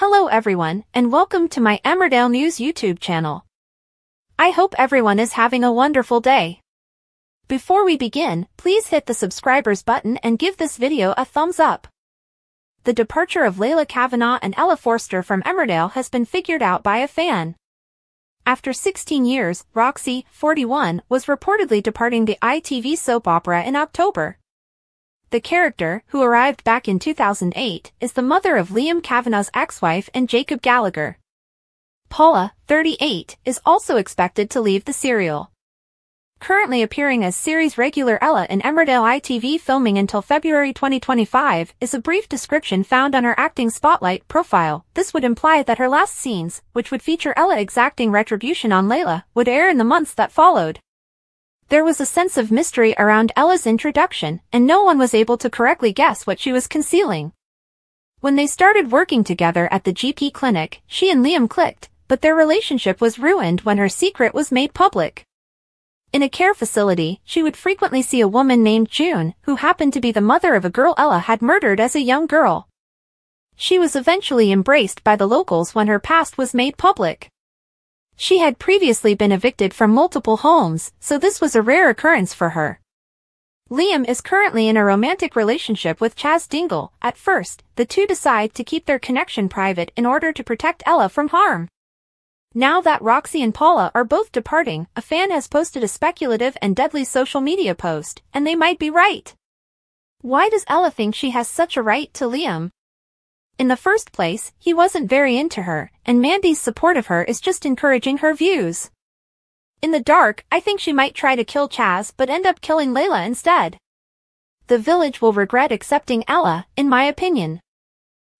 Hello everyone, and welcome to my Emmerdale News YouTube channel. I hope everyone is having a wonderful day. Before we begin, please hit the subscribers button and give this video a thumbs up. The departure of Leyla Kavanagh and Ella Forster from Emmerdale has been figured out by a fan. After 16 years, Roxy, 41, was reportedly departing the ITV soap opera in October. The character, who arrived back in 2008, is the mother of Liam Cavanagh's ex-wife and Jacob Gallagher. Paula, 38, is also expected to leave the serial. Currently appearing as series regular Ella in Emmerdale ITV filming until February 2025 is a brief description found on her acting spotlight profile. This would imply that her last scenes, which would feature Ella exacting retribution on Leyla, would air in the months that followed. There was a sense of mystery around Ella's introduction, and no one was able to correctly guess what she was concealing. When they started working together at the GP clinic, she and Liam clicked, but their relationship was ruined when her secret was made public. In a care facility, she would frequently see a woman named June, who happened to be the mother of a girl Ella had murdered as a young girl. She was eventually embraced by the locals when her past was made public. She had previously been evicted from multiple homes, so this was a rare occurrence for her. Liam is currently in a romantic relationship with Chas Dingle. At first, the two decide to keep their connection private in order to protect Ella from harm. Now that Roxy and Paula are both departing, a fan has posted a speculative and deadly social media post, and they might be right. Why does Ella think she has such a right to Liam? In the first place, he wasn't very into her, and Mandy's support of her is just encouraging her views. In the dark, I think she might try to kill Chas but end up killing Leyla instead. The village will regret accepting Ella, in my opinion.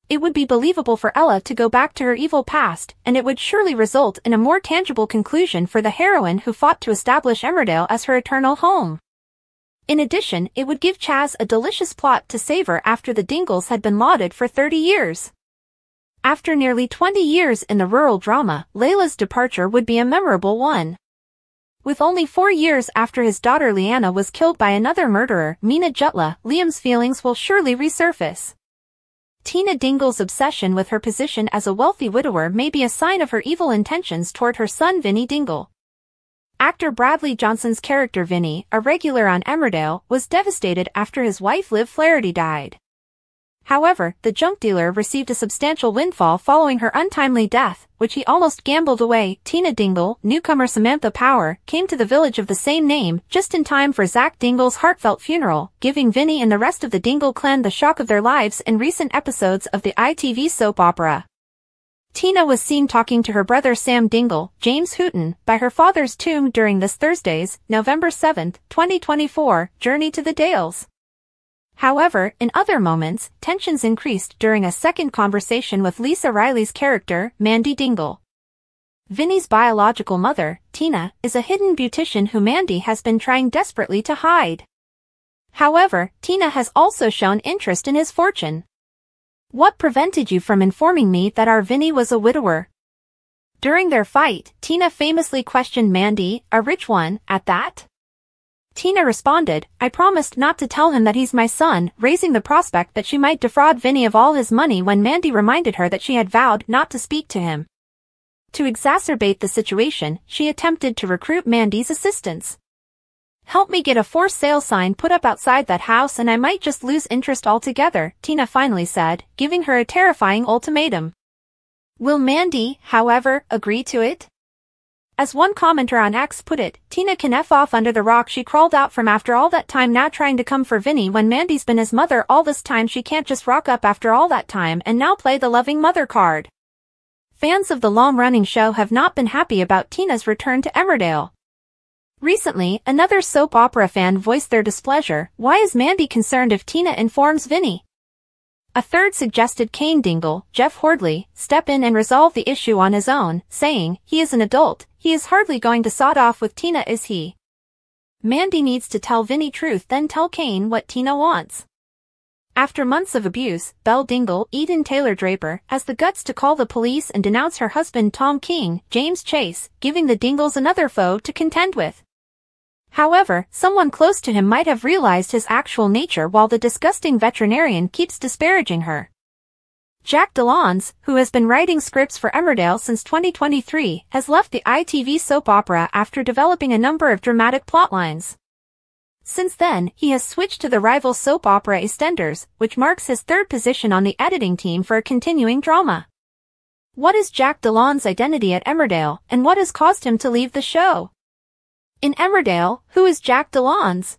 It would be believable for Ella to go back to her evil past, and it would surely result in a more tangible conclusion for the heroine who fought to establish Emmerdale as her eternal home. In addition, it would give Chas a delicious plot to savor after the Dingles had been lauded for 30 years. After nearly 20 years in the rural drama, Leyla's departure would be a memorable one. With only four years after his daughter Leanna was killed by another murderer, Meena Jutla, Liam's feelings will surely resurface. Tina Dingle's obsession with her position as a wealthy widower may be a sign of her evil intentions toward her son Vinny Dingle. Actor Bradley Johnson's character Vinny, a regular on Emmerdale, was devastated after his wife Liv Flaherty died. However, the junk dealer received a substantial windfall following her untimely death, which he almost gambled away. Tina Dingle, newcomer Samantha Power, came to the village of the same name just in time for Zak Dingle's heartfelt funeral, giving Vinny and the rest of the Dingle clan the shock of their lives in recent episodes of the ITV soap opera. Tina was seen talking to her brother Sam Dingle, James Hooton, by her father's tomb during this Thursday's, November 7, 2024, journey to the Dales. However, in other moments, tensions increased during a second conversation with Lisa Riley's character, Mandy Dingle. Vinny's biological mother, Tina, is a hidden beautician who Mandy has been trying desperately to hide. However, Tina has also shown interest in his fortune. What prevented you from informing me that our Vinny was a widower? During their fight, Tina famously questioned Mandy, a rich one, at that. Tina responded, I promised not to tell him that he's my son, raising the prospect that she might defraud Vinny of all his money when Mandy reminded her that she had vowed not to speak to him. To exacerbate the situation, she attempted to recruit Mandy's assistance. Help me get a for sale sign put up outside that house and I might just lose interest altogether, Tina finally said, giving her a terrifying ultimatum. Will Mandy, however, agree to it? As one commenter on X put it, Tina can F off under the rock she crawled out from after all that time now trying to come for Vinny when Mandy's been his mother all this time she can't just rock up after all that time and now play the loving mother card. Fans of the long-running show have not been happy about Tina's return to Emmerdale. Recently, another soap opera fan voiced their displeasure. Why is Mandy concerned if Tina informs Vinny? A third suggested Cain Dingle, Jeff Hordley, step in and resolve the issue on his own, saying, he is an adult, he is hardly going to sod off with Tina is he? Mandy needs to tell Vinny truth then tell Cain what Tina wants. After months of abuse, Belle Dingle, Eden Taylor Draper, has the guts to call the police and denounce her husband Tom King, James Chase, giving the Dingles another foe to contend with. However, someone close to him might have realized his actual nature while the disgusting veterinarian keeps disparaging her. Jack Delons, who has been writing scripts for Emmerdale since 2023, has left the ITV soap opera after developing a number of dramatic plotlines. Since then, he has switched to the rival soap opera EastEnders, which marks his third position on the editing team for a continuing drama. What is Jack Delons' identity at Emmerdale, and what has caused him to leave the show? In Emmerdale, who is Jack Delons?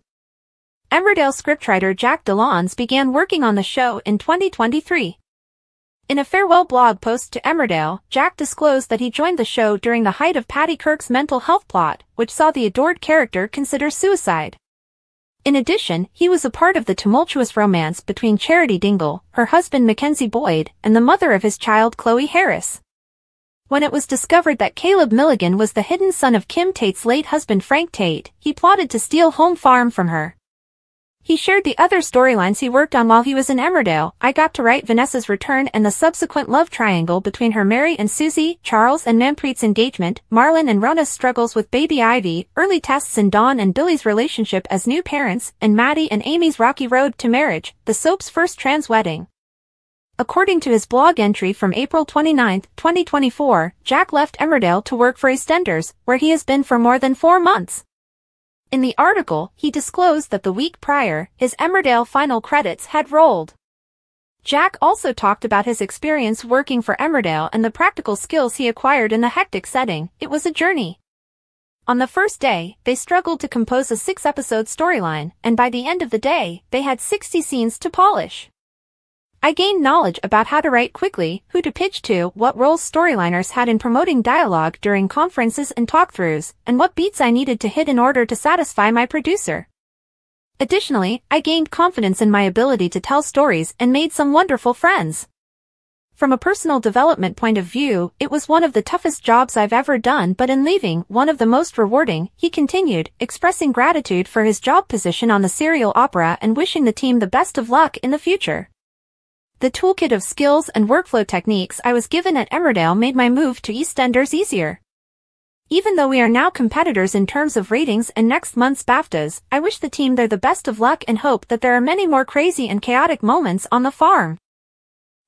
Emmerdale scriptwriter Jack Delons began working on the show in 2023. In a farewell blog post to Emmerdale, Jack disclosed that he joined the show during the height of Paddy Kirk's mental health plot, which saw the adored character consider suicide. In addition, he was a part of the tumultuous romance between Charity Dingle, her husband Mackenzie Boyd, and the mother of his child Chloe Harris. When it was discovered that Caleb Milligan was the hidden son of Kim Tate's late husband Frank Tate, he plotted to steal Home Farm from her. He shared the other storylines he worked on while he was in Emmerdale. I got to write Vanessa's return and the subsequent love triangle between her Mary and Suzy, Charles and Manpreet's engagement, Marlon and Rhona's struggles with baby Ivy, early tests in Dawn and Billy's relationship as new parents, and Maddie and Amy's rocky road to marriage, the soap's first trans wedding. According to his blog entry from April 29, 2024, Jack left Emmerdale to work for EastEnders, where he has been for more than four months. In the article, he disclosed that the week prior, his Emmerdale final credits had rolled. Jack also talked about his experience working for Emmerdale and the practical skills he acquired in the hectic setting. It was a journey. On the first day, they struggled to compose a six-episode storyline, and by the end of the day, they had 60 scenes to polish. I gained knowledge about how to write quickly, who to pitch to, what roles storyliners had in promoting dialogue during conferences and talkthroughs, and what beats I needed to hit in order to satisfy my producer. Additionally, I gained confidence in my ability to tell stories and made some wonderful friends. From a personal development point of view, it was one of the toughest jobs I've ever done but in leaving, one of the most rewarding, he continued, expressing gratitude for his job position on the serial opera and wishing the team the best of luck in the future. The toolkit of skills and workflow techniques I was given at Emmerdale made my move to EastEnders easier. Even though we are now competitors in terms of ratings and next month's BAFTAs, I wish the team there the best of luck and hope that there are many more crazy and chaotic moments on the farm.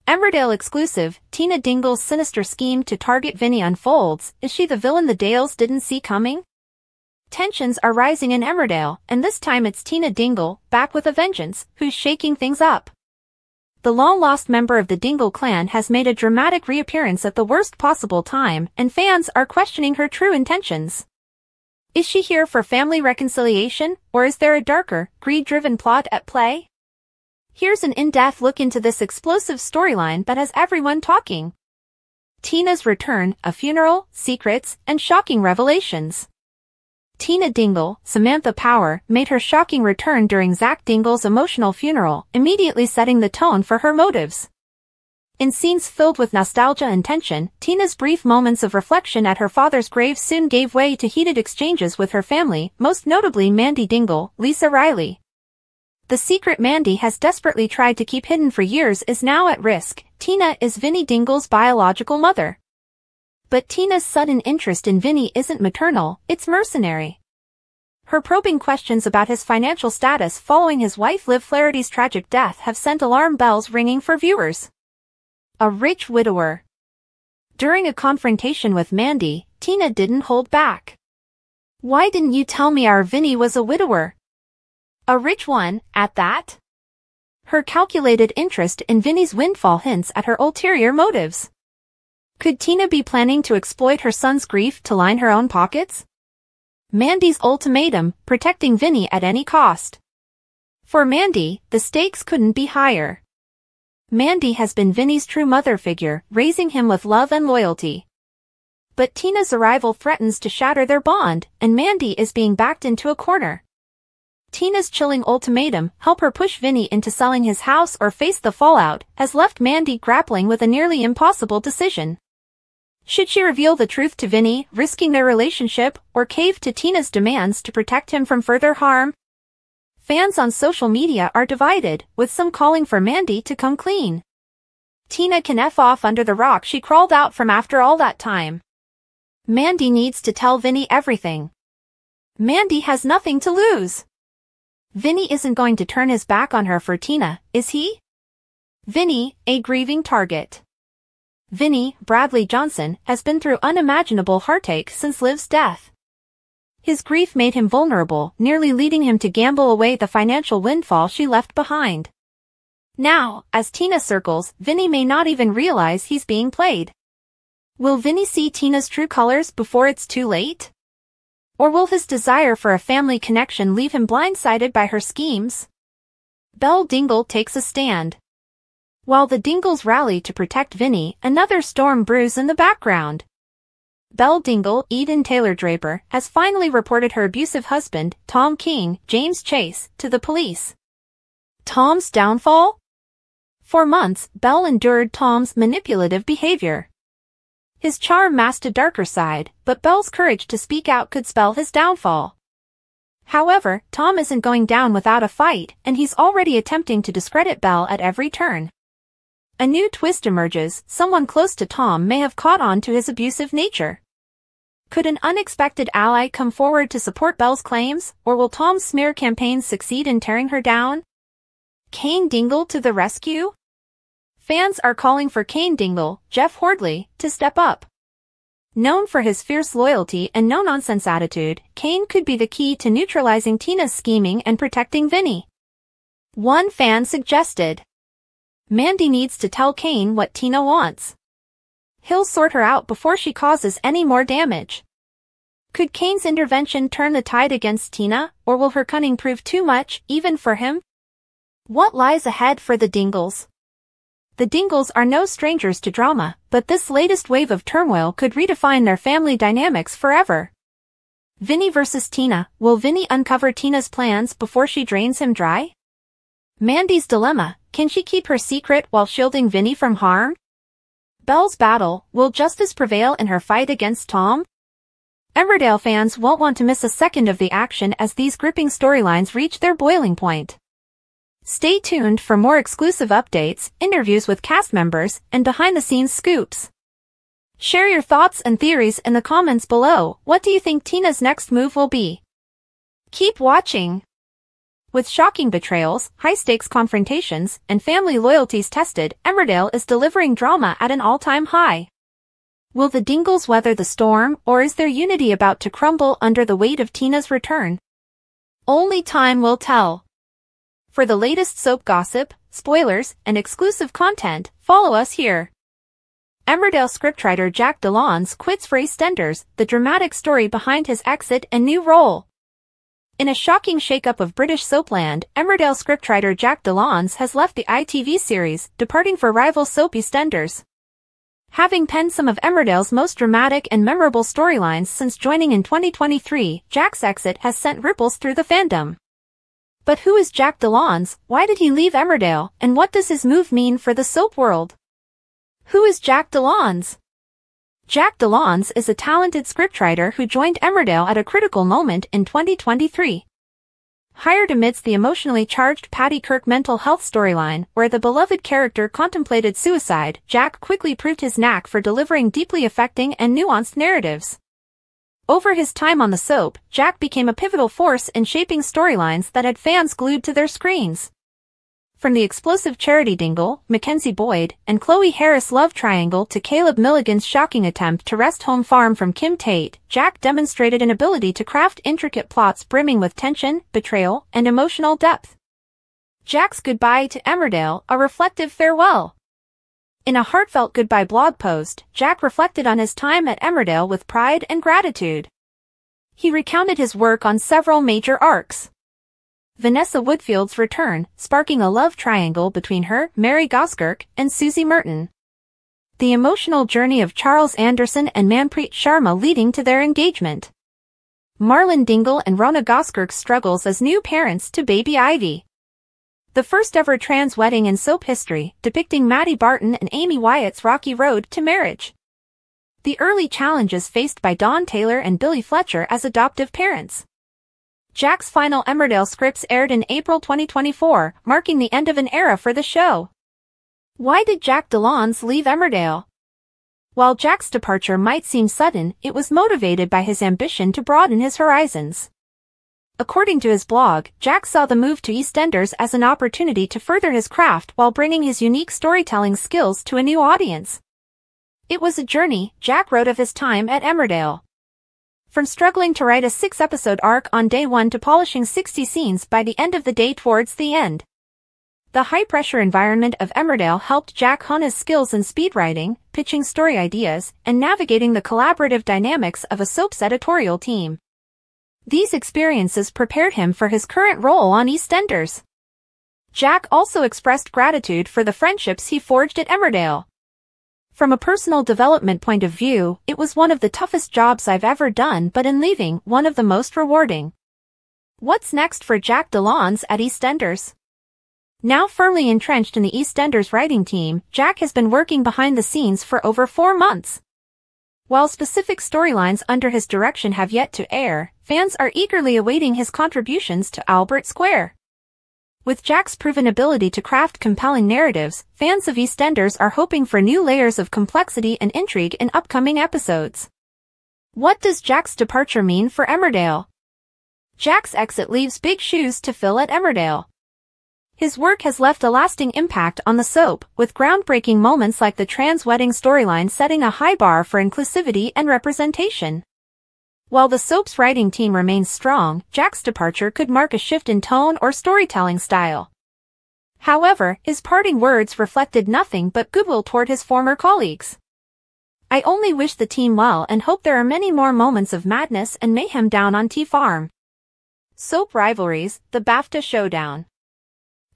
Emmerdale exclusive, Tina Dingle's sinister scheme to target Vinny unfolds, is she the villain the Dales didn't see coming? Tensions are rising in Emmerdale, and this time it's Tina Dingle, back with a vengeance, who's shaking things up the long-lost member of the Dingle clan has made a dramatic reappearance at the worst possible time, and fans are questioning her true intentions. Is she here for family reconciliation, or is there a darker, greed-driven plot at play? Here's an in-depth look into this explosive storyline that has everyone talking. Tina's return, a funeral, secrets, and shocking revelations. Tina Dingle, Samantha Power, made her shocking return during Zak Dingle's emotional funeral, immediately setting the tone for her motives. In scenes filled with nostalgia and tension, Tina's brief moments of reflection at her father's grave soon gave way to heated exchanges with her family, most notably Mandy Dingle, Lisa Riley. The secret Mandy has desperately tried to keep hidden for years is now at risk. Tina is Vinny Dingle's biological mother. But Tina's sudden interest in Vinny isn't maternal, it's mercenary. Her probing questions about his financial status following his wife Liv Flaherty's tragic death have sent alarm bells ringing for viewers. A rich widower. During a confrontation with Mandy, Tina didn't hold back. Why didn't you tell me our Vinny was a widower? A rich one, at that? Her calculated interest in Vinny's windfall hints at her ulterior motives. Could Tina be planning to exploit her son's grief to line her own pockets? Mandy's ultimatum, protecting Vinny at any cost. For Mandy, the stakes couldn't be higher. Mandy has been Vinny's true mother figure, raising him with love and loyalty. But Tina's arrival threatens to shatter their bond, and Mandy is being backed into a corner. Tina's chilling ultimatum, help her push Vinny into selling his house or face the fallout, has left Mandy grappling with a nearly impossible decision. Should she reveal the truth to Vinny, risking their relationship, or cave to Tina's demands to protect him from further harm? Fans on social media are divided, with some calling for Mandy to come clean. Tina can F off under the rock she crawled out from after all that time. Mandy needs to tell Vinny everything. Mandy has nothing to lose. Vinny isn't going to turn his back on her for Tina, is he? Vinny, a grieving target. Vinny, Bradley Johnson, has been through unimaginable heartache since Liv's death. His grief made him vulnerable, nearly leading him to gamble away the financial windfall she left behind. Now, as Tina circles, Vinny may not even realize he's being played. Will Vinny see Tina's true colors before it's too late? Or will his desire for a family connection leave him blindsided by her schemes? Belle Dingle takes a stand. While the Dingles rally to protect Vinny, another storm brews in the background. Belle Dingle, Eden Taylor Draper, has finally reported her abusive husband, Tom King, James Chase, to the police. Tom's downfall? For months, Belle endured Tom's manipulative behavior. His charm masked a darker side, but Belle's courage to speak out could spell his downfall. However, Tom isn't going down without a fight, and he's already attempting to discredit Belle at every turn. A new twist emerges, someone close to Tom may have caught on to his abusive nature. Could an unexpected ally come forward to support Belle's claims, or will Tom's smear campaign succeed in tearing her down? Cain Dingle to the rescue? Fans are calling for Cain Dingle, Jeff Hordley, to step up. Known for his fierce loyalty and no-nonsense attitude, Cain could be the key to neutralizing Tina's scheming and protecting Vinny. One fan suggested, Mandy needs to tell Cain what Tina wants. He'll sort her out before she causes any more damage. Could Cain's intervention turn the tide against Tina, or will her cunning prove too much, even for him? What lies ahead for the Dingles? The Dingles are no strangers to drama, but this latest wave of turmoil could redefine their family dynamics forever. Vinny versus Tina, will Vinny uncover Tina's plans before she drains him dry? Mandy's dilemma, can she keep her secret while shielding Vinny from harm? Belle's battle, will justice prevail in her fight against Tom? Emmerdale fans won't want to miss a second of the action as these gripping storylines reach their boiling point. Stay tuned for more exclusive updates, interviews with cast members, and behind-the-scenes scoops. Share your thoughts and theories in the comments below. What do you think Tina's next move will be? Keep watching! With shocking betrayals, high-stakes confrontations, and family loyalties tested, Emmerdale is delivering drama at an all-time high. Will the Dingles weather the storm, or is their unity about to crumble under the weight of Tina's return? Only time will tell. For the latest soap gossip, spoilers, and exclusive content, follow us here. Emmerdale scriptwriter Jack Dallons quits for EastEnders, the dramatic story behind his exit and new role. In a shocking shakeup of British soapland, Emmerdale scriptwriter Jack Dallons has left the ITV series, departing for rival soap EastEnders. Having penned some of Emmerdale's most dramatic and memorable storylines since joining in 2023, Jack's exit has sent ripples through the fandom. But who is Jack Dallons, why did he leave Emmerdale, and what does his move mean for the soap world? Who is Jack Dallons? Jack Dallons is a talented scriptwriter who joined Emmerdale at a critical moment in 2023. Hired amidst the emotionally charged Paddy Kirk mental health storyline, where the beloved character contemplated suicide, Jack quickly proved his knack for delivering deeply affecting and nuanced narratives. Over his time on the soap, Jack became a pivotal force in shaping storylines that had fans glued to their screens. From the explosive Charity Dingle, Mackenzie Boyd, and Chloe Harris love triangle to Caleb Milligan's shocking attempt to wrest home farm from Kim Tate, Jack demonstrated an ability to craft intricate plots brimming with tension, betrayal, and emotional depth. Jack's goodbye to Emmerdale, a reflective farewell. In a heartfelt goodbye blog post, Jack reflected on his time at Emmerdale with pride and gratitude. He recounted his work on several major arcs, Vanessa Woodfield's return, sparking a love triangle between her, Mary Goskirk, and Suzy Merton. The emotional journey of Charles Anderson and Manpreet Sharma leading to their engagement. Marlon Dingle and Rhona Goskirk struggles as new parents to baby Ivy. The first ever trans wedding in soap history, depicting Maddie Barton and Amy Wyatt's rocky road to marriage. The early challenges faced by Dawn Taylor and Billy Fletcher as adoptive parents. Jack's final Emmerdale scripts aired in April 2024, marking the end of an era for the show. Why did Jack Dallons leave Emmerdale? While Jack's departure might seem sudden, it was motivated by his ambition to broaden his horizons. According to his blog, Jack saw the move to EastEnders as an opportunity to further his craft while bringing his unique storytelling skills to a new audience. It was a journey, Jack wrote of his time at Emmerdale. From struggling to write a six-episode arc on day one to polishing 60 scenes by the end of the day towards the end. The high-pressure environment of Emmerdale helped Jack hone his skills in speed writing, pitching story ideas, and navigating the collaborative dynamics of a soap's editorial team. These experiences prepared him for his current role on EastEnders. Jack also expressed gratitude for the friendships he forged at Emmerdale. From a personal development point of view, it was one of the toughest jobs I've ever done but in leaving, one of the most rewarding. What's next for Jack Delons at EastEnders? Now firmly entrenched in the EastEnders writing team, Jack has been working behind the scenes for over four months. While specific storylines under his direction have yet to air, fans are eagerly awaiting his contributions to Albert Square. With Jack's proven ability to craft compelling narratives, fans of EastEnders are hoping for new layers of complexity and intrigue in upcoming episodes. What does Jack's departure mean for Emmerdale? Jack's exit leaves big shoes to fill at Emmerdale. His work has left a lasting impact on the soap, with groundbreaking moments like the trans wedding storyline setting a high bar for inclusivity and representation. While the soap's writing team remains strong, Jack's departure could mark a shift in tone or storytelling style. However, his parting words reflected nothing but goodwill toward his former colleagues. I only wish the team well and hope there are many more moments of madness and mayhem down on T-Farm. Soap rivalries, the BAFTA showdown.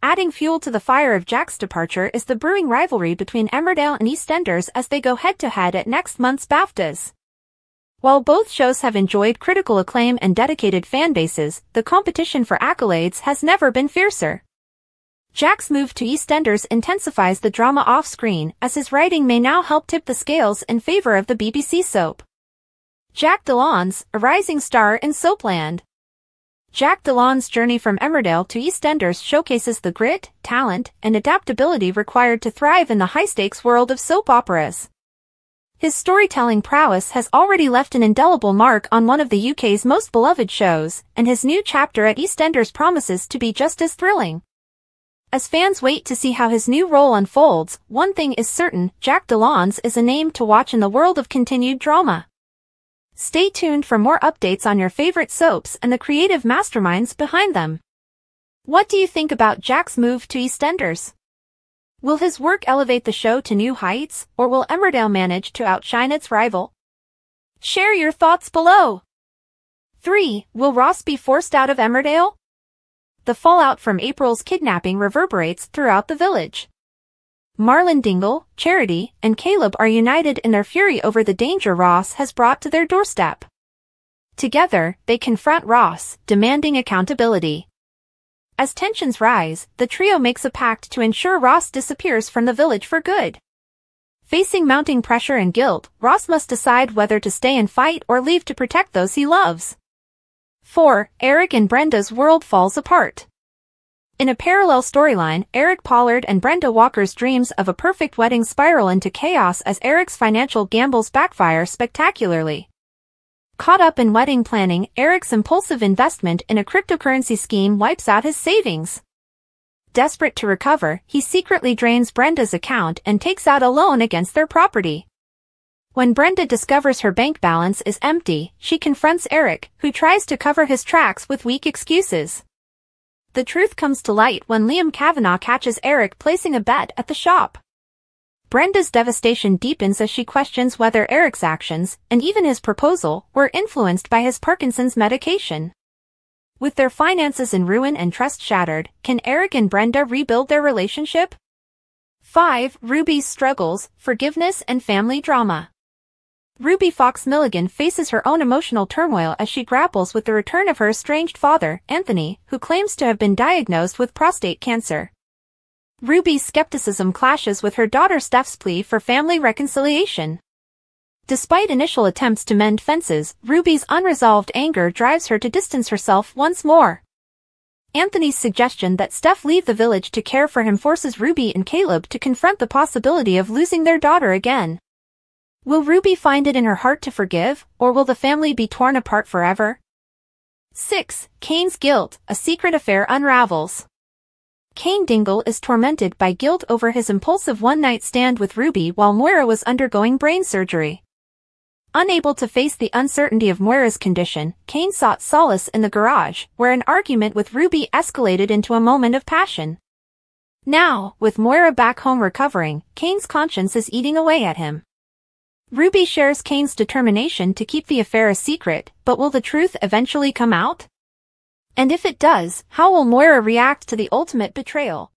Adding fuel to the fire of Jack's departure is the brewing rivalry between Emmerdale and EastEnders as they go head-to-head -head at next month's BAFTAs. While both shows have enjoyed critical acclaim and dedicated fan bases, the competition for accolades has never been fiercer. Jack's move to EastEnders intensifies the drama off-screen, as his writing may now help tip the scales in favor of the BBC soap. Jack Delons, a rising star in Soapland. Jack Delons' journey from Emmerdale to EastEnders showcases the grit, talent, and adaptability required to thrive in the high-stakes world of soap operas. His storytelling prowess has already left an indelible mark on one of the UK's most beloved shows, and his new chapter at EastEnders promises to be just as thrilling. As fans wait to see how his new role unfolds, one thing is certain, Jack Delons is a name to watch in the world of continued drama. Stay tuned for more updates on your favorite soaps and the creative masterminds behind them. What do you think about Jack's move to EastEnders? Will his work elevate the show to new heights, or will Emmerdale manage to outshine its rival? Share your thoughts below. 3. Will Ross be forced out of Emmerdale? The fallout from April's kidnapping reverberates throughout the village. Marlon Dingle, Charity, and Caleb are united in their fury over the danger Ross has brought to their doorstep. Together, they confront Ross, demanding accountability. As tensions rise, the trio makes a pact to ensure Ross disappears from the village for good. Facing mounting pressure and guilt, Ross must decide whether to stay and fight or leave to protect those he loves. 4. Eric and Brenda's world falls apart. In a parallel storyline, Eric Pollard and Brenda Walker's dreams of a perfect wedding spiral into chaos as Eric's financial gambles backfire spectacularly. Caught up in wedding planning, Eric's impulsive investment in a cryptocurrency scheme wipes out his savings. Desperate to recover, he secretly drains Brenda's account and takes out a loan against their property. When Brenda discovers her bank balance is empty, she confronts Eric, who tries to cover his tracks with weak excuses. The truth comes to light when Liam Cavanagh catches Eric placing a bet at the shop. Brenda's devastation deepens as she questions whether Eric's actions, and even his proposal, were influenced by his Parkinson's medication. With their finances in ruin and trust shattered, can Eric and Brenda rebuild their relationship? 5. Ruby's struggles, forgiveness and family drama. Ruby Fox Milligan faces her own emotional turmoil as she grapples with the return of her estranged father, Anthony, who claims to have been diagnosed with prostate cancer. Ruby's skepticism clashes with her daughter Steph's plea for family reconciliation. Despite initial attempts to mend fences, Ruby's unresolved anger drives her to distance herself once more. Anthony's suggestion that Steph leave the village to care for him forces Ruby and Caleb to confront the possibility of losing their daughter again. Will Ruby find it in her heart to forgive, or will the family be torn apart forever? 6. Cain's guilt, a secret affair unravels. Cain Dingle is tormented by guilt over his impulsive one-night stand with Ruby while Moira was undergoing brain surgery. Unable to face the uncertainty of Moira's condition, Cain sought solace in the garage, where an argument with Ruby escalated into a moment of passion. Now, with Moira back home recovering, Cain's conscience is eating away at him. Ruby shares Cain's determination to keep the affair a secret, but will the truth eventually come out? And if it does, how will Moira react to the ultimate betrayal?